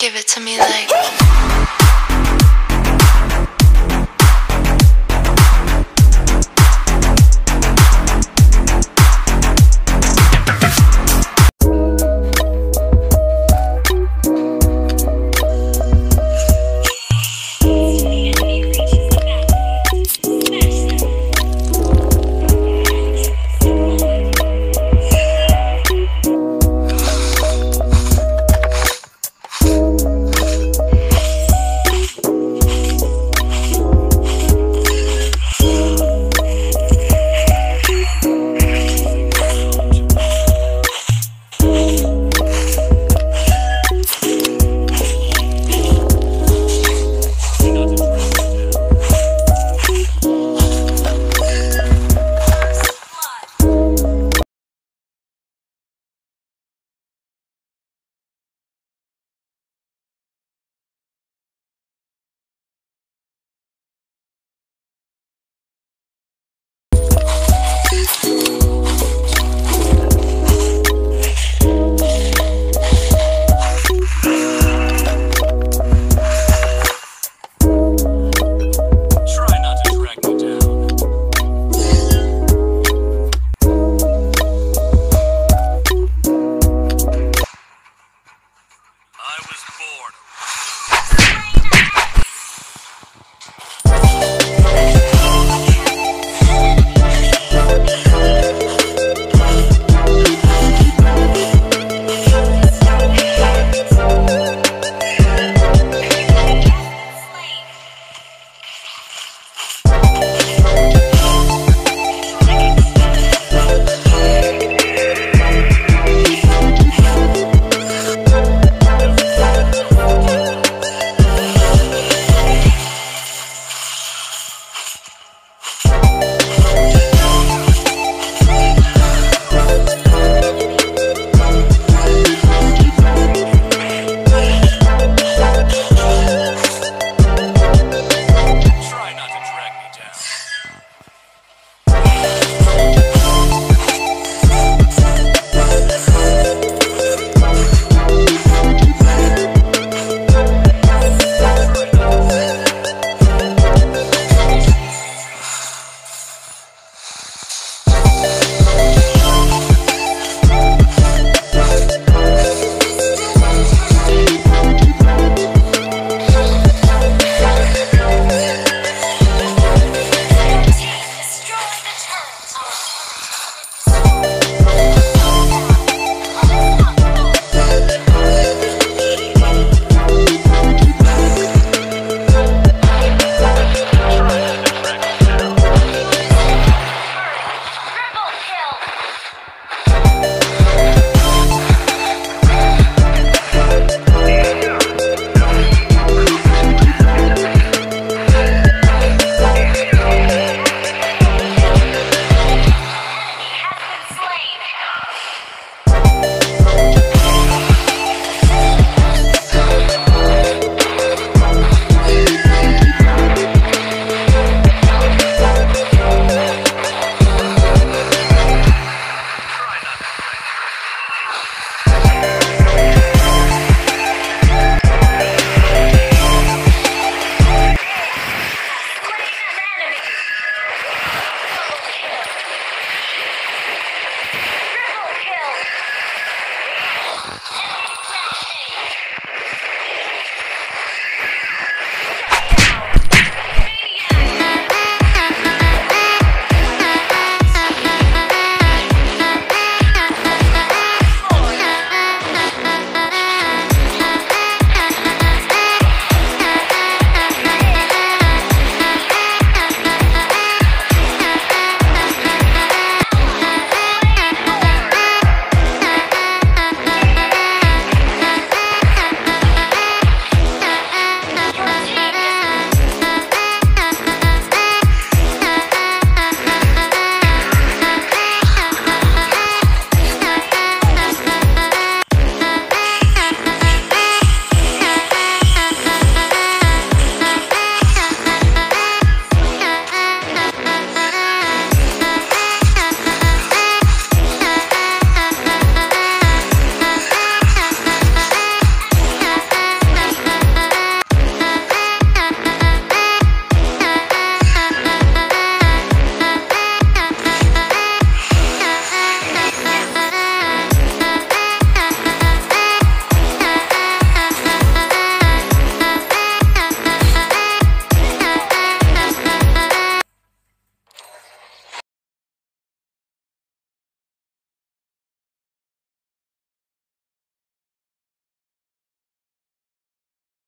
Give it to me like.